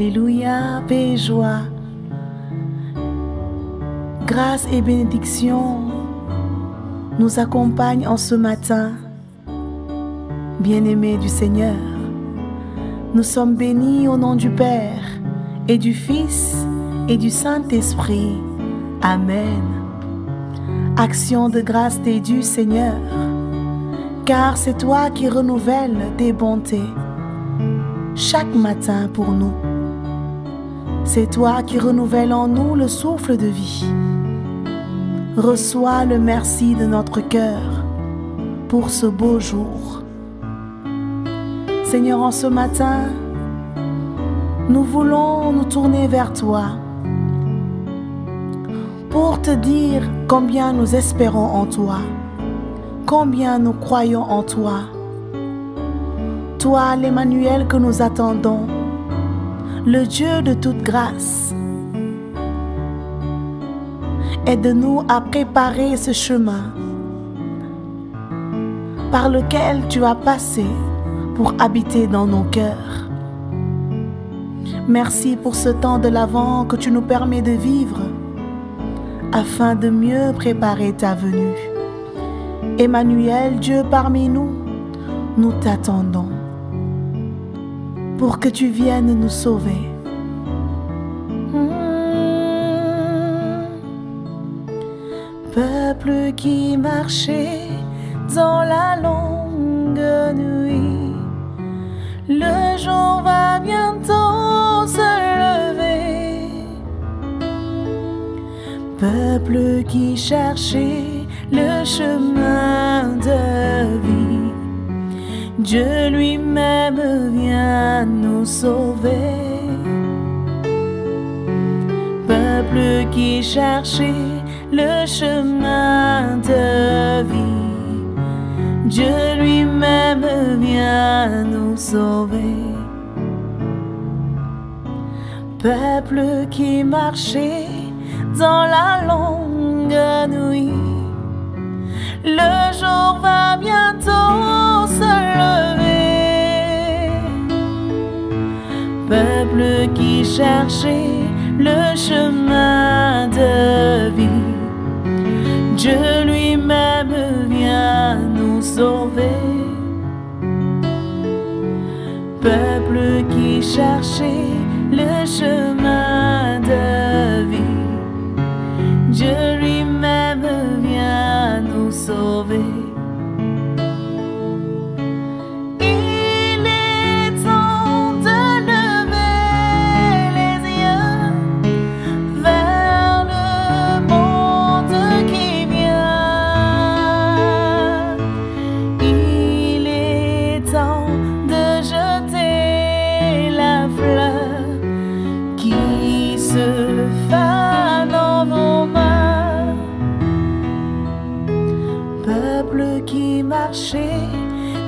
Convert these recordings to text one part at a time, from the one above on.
Alléluia, paix et joie. Grâce et bénédiction nous accompagnent en ce matin. Bien-aimés du Seigneur, nous sommes bénis au nom du Père et du Fils et du Saint-Esprit. Amen. Action de grâce t'est due, Seigneur, car c'est toi qui renouvelles tes bontés chaque matin pour nous. C'est toi qui renouvelles en nous le souffle de vie. Reçois le merci de notre cœur pour ce beau jour. Seigneur, en ce matin, nous voulons nous tourner vers toi pour te dire combien nous espérons en toi, combien nous croyons en toi. Toi, l'Emmanuel que nous attendons, le Dieu de toute grâce. Aide-nous à préparer ce chemin par lequel tu as passé pour habiter dans nos cœurs. Merci pour ce temps de l'avant que tu nous permets de vivre afin de mieux préparer ta venue. Emmanuel, Dieu parmi nous, nous t'attendons pour que tu viennes nous sauver. Peuple qui marchait dans la longue nuit, le jour va bientôt se lever. Peuple qui cherchait le chemin de vie, Dieu lui-même vient nous sauver. Peuple qui cherchait le chemin de vie, Dieu lui-même vient nous sauver. Peuple qui marchait dans la longue nuit, le jour va bientôt se lever. Peuple qui cherchait le chemin de vie, Dieu lui-même vient nous sauver. Peuple qui cherchait le chemin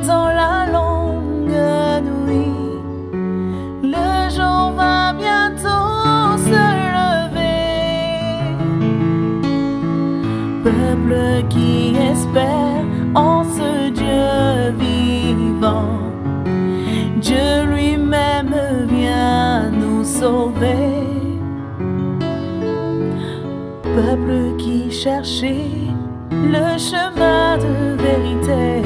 dans la longue nuit, le jour va bientôt se lever. Peuple qui espère en ce Dieu vivant, Dieu lui-même vient nous sauver. Peuple qui cherchait le chemin de vérité,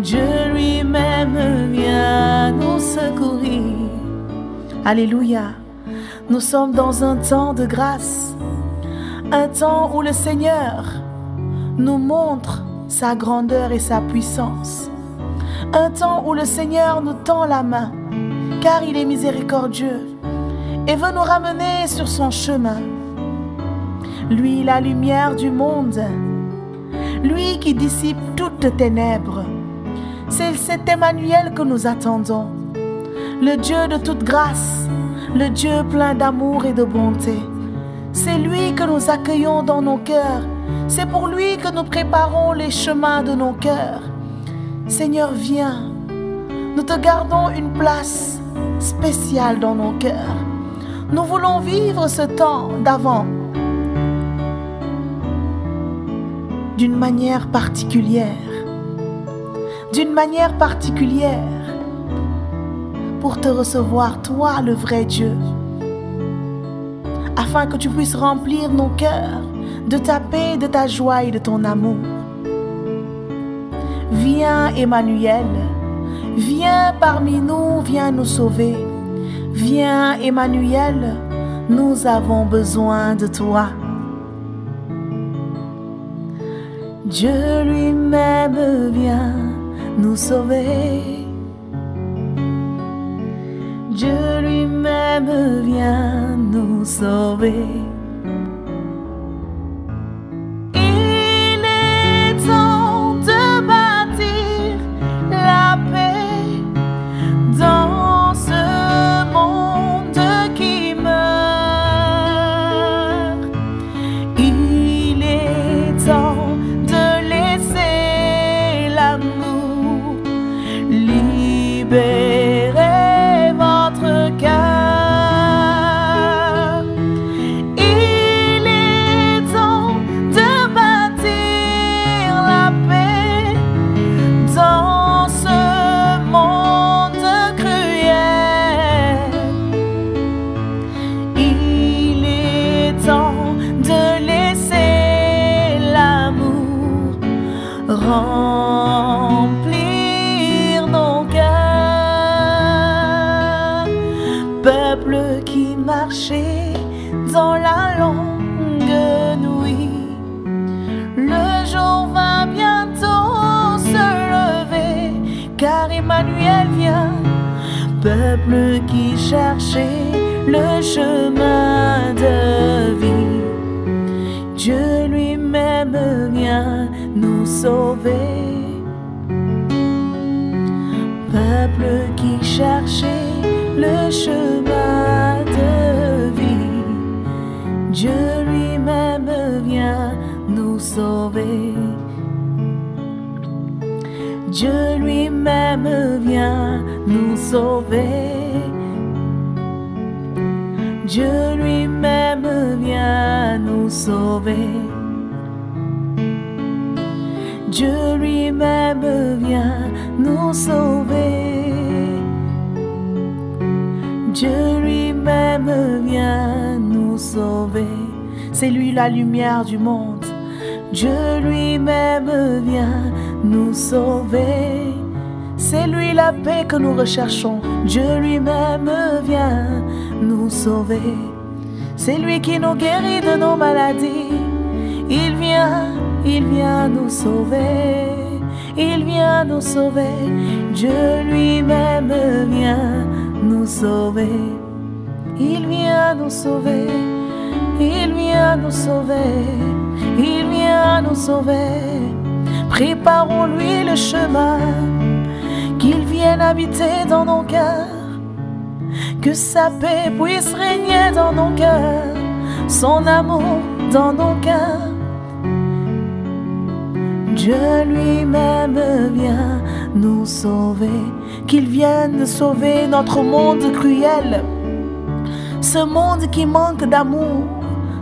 Dieu lui-même vient nous secourir. Alléluia. Nous sommes dans un temps de grâce, un temps où le Seigneur nous montre sa grandeur et sa puissance, un temps où le Seigneur nous tend la main, car il est miséricordieux et veut nous ramener sur son chemin. Lui, la lumière du monde, lui qui dissipe toutes ténèbres. C'est cet Emmanuel que nous attendons, le Dieu de toute grâce, le Dieu plein d'amour et de bonté. C'est lui que nous accueillons dans nos cœurs. C'est pour lui que nous préparons les chemins de nos cœurs. Seigneur, viens. Nous te gardons une place spéciale dans nos cœurs. Nous voulons vivre ce temps d'avant d'une manière particulière. D'une manière particulière pour te recevoir, toi le vrai Dieu, afin que tu puisses remplir nos cœurs de ta paix, de ta joie et de ton amour. Viens Emmanuel, viens parmi nous, viens nous sauver. Viens Emmanuel, nous avons besoin de toi. Dieu lui-même vient nous sauver. Dieu lui-même vient nous sauver. La longue nuit, le jour va bientôt se lever, car Emmanuel vient. Peuple qui cherchait le chemin de vie, Dieu lui-même vient nous sauver. Peuple qui cherchait le chemin Dieu lui-même vient nous sauver. Dieu lui-même vient nous sauver. Dieu lui-même vient nous sauver. Dieu lui-même vient nous sauver. C'est lui la lumière du monde. Dieu lui-même vient nous sauver. C'est lui la paix que nous recherchons. Dieu lui-même vient nous sauver. C'est lui qui nous guérit de nos maladies. Il vient, il vient nous sauver. Il vient nous sauver. Dieu lui-même vient nous sauver. Il vient nous sauver. Il vient nous sauver. Il vient nous sauver. Préparons-lui le chemin. Qu'il vienne habiter dans nos cœurs. Que sa paix puisse régner dans nos cœurs. Son amour dans nos cœurs. Dieu lui-même vient nous sauver, qu'il vienne sauver notre monde cruel, ce monde qui manque d'amour,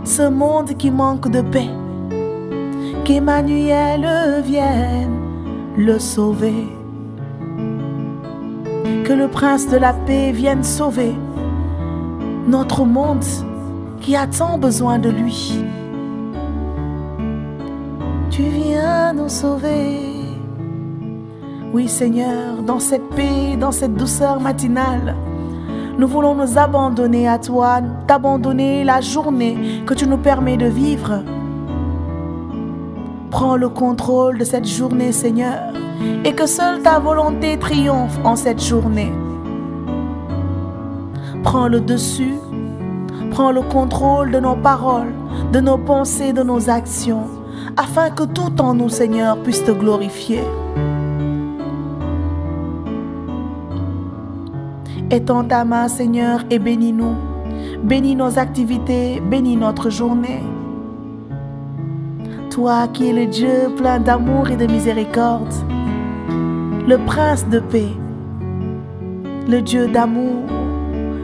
ce monde qui manque de paix. Qu'Emmanuel vienne le sauver, que le prince de la paix vienne sauver notre monde qui a tant besoin de lui. Tu viens nous sauver. Oui Seigneur, dans cette paix, dans cette douceur matinale, nous voulons nous abandonner à toi, t'abandonner la journée que tu nous permets de vivre. Prends le contrôle de cette journée Seigneur et que seule ta volonté triomphe en cette journée. Prends le dessus, prends le contrôle de nos paroles, de nos pensées, de nos actions afin que tout en nous, Seigneur, puisse te glorifier. Étends ta main, Seigneur, et bénis-nous. Bénis nos activités, bénis notre journée. Toi qui es le Dieu plein d'amour et de miséricorde, le prince de paix, le Dieu d'amour,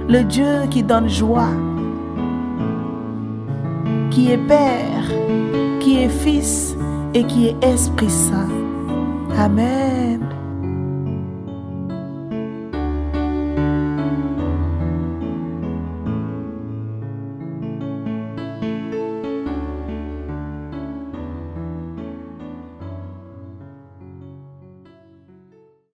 le Dieu qui donne joie, qui est Père, qui est Fils, et qui est Esprit Saint. Amen.